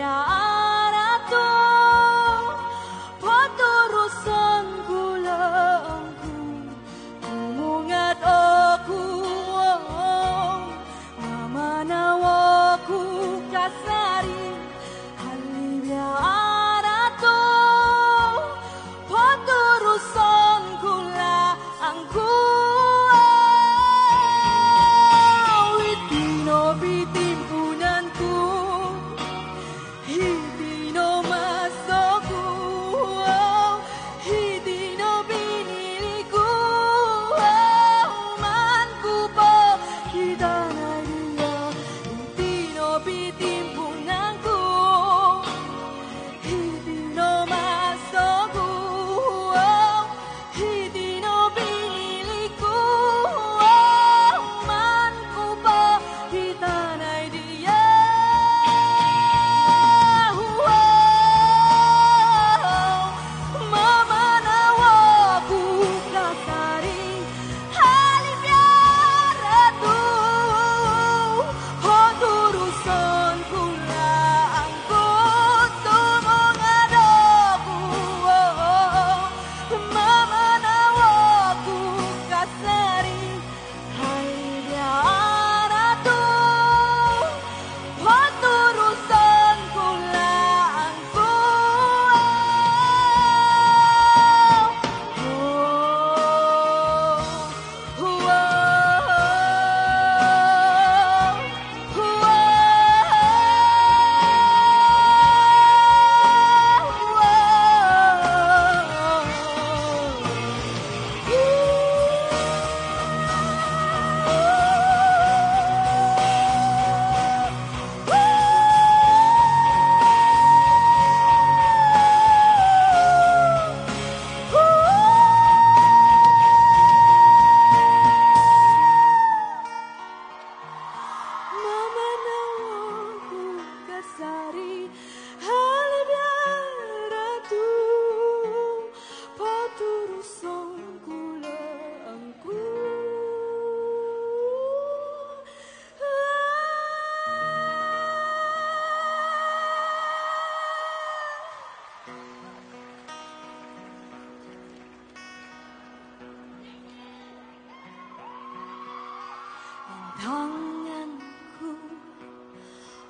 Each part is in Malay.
骄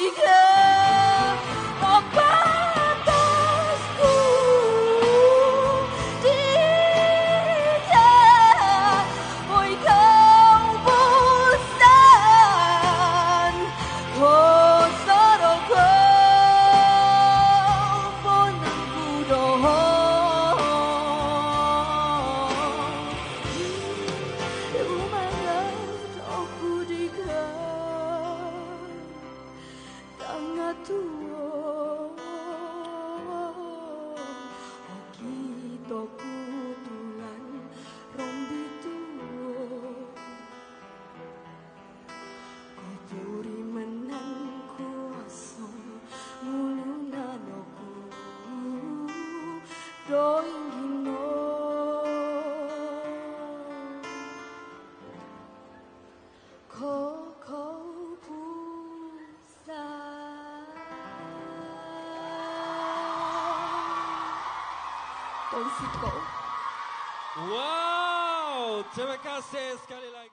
big. Wow, terima kasih sekali lagi.